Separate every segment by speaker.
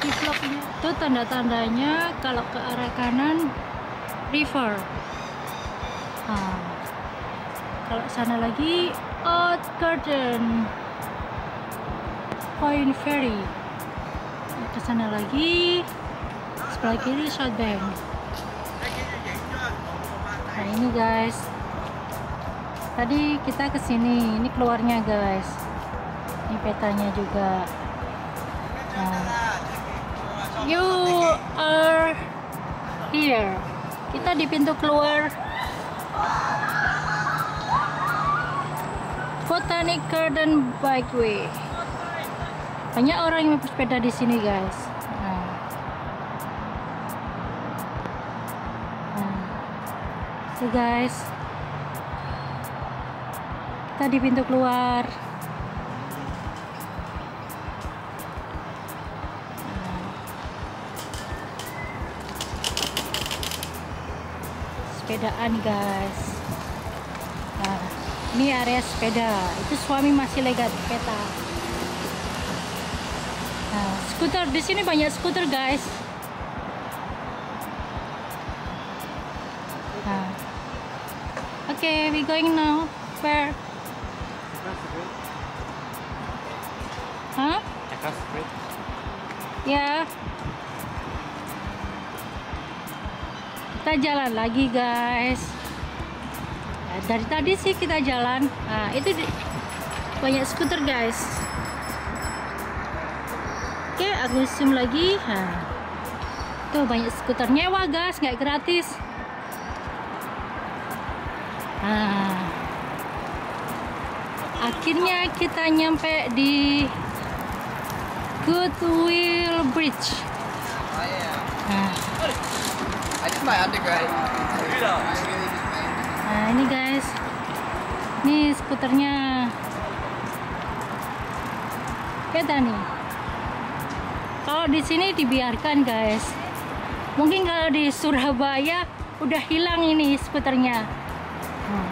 Speaker 1: itu tanda-tandanya kalau ke arah kanan river. Nah, kalau sana lagi Old Garden. Point Ferry. Ke sana lagi sebelah kiri South Bank. Nah ini guys. Tadi kita ke sini ini keluarnya guys. Ini petanya juga. Nah, you are here. Kita di pintu keluar. Botanic Garden Bikeway. Banyak orang yang bersepeda di sini guys. Nah. Nah. So guys. Kita di pintu keluar sepedaan guys. Nah ini area sepeda. Itu suami masih legat peta. Nah skuter di sini banyak skuter guys. Nah. Oke okay, we going now. Where? Hah? Ya. Kita jalan lagi, guys. Nah, dari tadi sih kita jalan. Nah, itu banyak skuter, guys. Oke, aku zoom lagi. Nah, tuh banyak skuter nyewa, guys, nggak gratis. Nah, akhirnya kita nyampe di Goodwill Bridge. Nah,
Speaker 2: I did my undergrad.
Speaker 1: nah ini guys, ini skuternya. Beda nih. Kalau di sini dibiarkan guys. Mungkin kalau di Surabaya udah hilang ini skuternya. Hmm.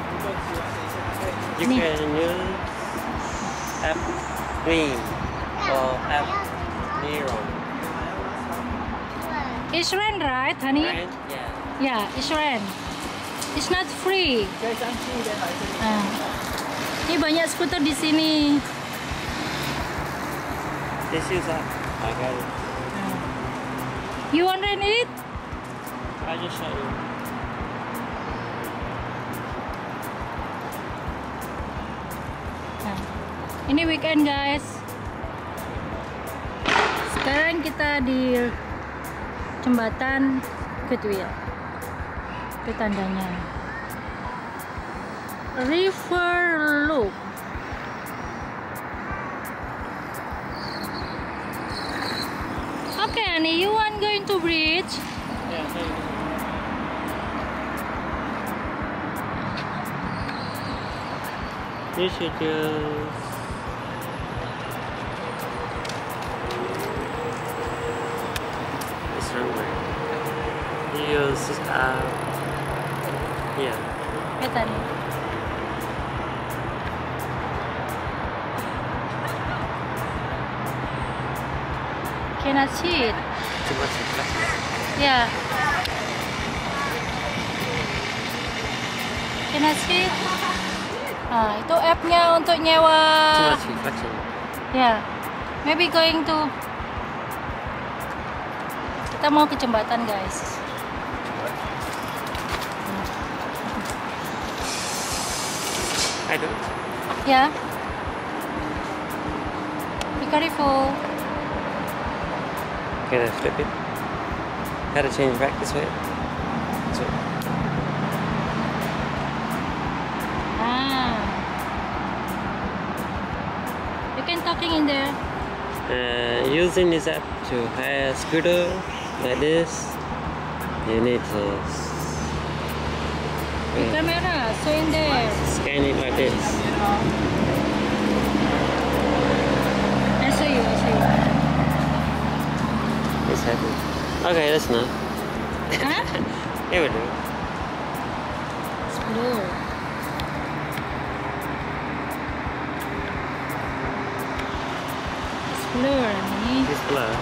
Speaker 3: You
Speaker 1: Nih.
Speaker 3: can use app green or app Nero.
Speaker 1: It's rent, right, honey?
Speaker 3: Right? Yeah.
Speaker 1: Yeah, it's rent. It's not free. Nah, ini banyak skuter di sini.
Speaker 3: This is app. I got it.
Speaker 1: You want rent it?
Speaker 3: I just show you.
Speaker 1: Nah, ini weekend guys. Sekarang kita di jembatan Goodwill. Itu tandanya. River Loop. Okay, Annie, you want going to bridge?
Speaker 3: Yeah, You should use this runway. Use uh yeah.
Speaker 1: Nih. Cannot see it.
Speaker 3: Too much reflection.
Speaker 1: Cannot see it. Nah, itu app-nya untuk nyewa.
Speaker 3: Too much reflection.
Speaker 1: Ya. Maybe going to Kita mau ke jembatan, guys.
Speaker 3: I don't.
Speaker 1: Ya. Be careful.
Speaker 3: Can I flip it? How to change back this way? This way.
Speaker 1: Ah. You can talking in there.
Speaker 3: Uh, using this app to hire a scooter like this, you need to s-
Speaker 1: The camera, so in there.
Speaker 3: scan it like this.
Speaker 1: I show you, I show you.
Speaker 3: It's happy. Okay, that's enough.
Speaker 1: Huh?
Speaker 3: It will do.
Speaker 1: It's blue. It's blue, Rani.
Speaker 3: It's blur.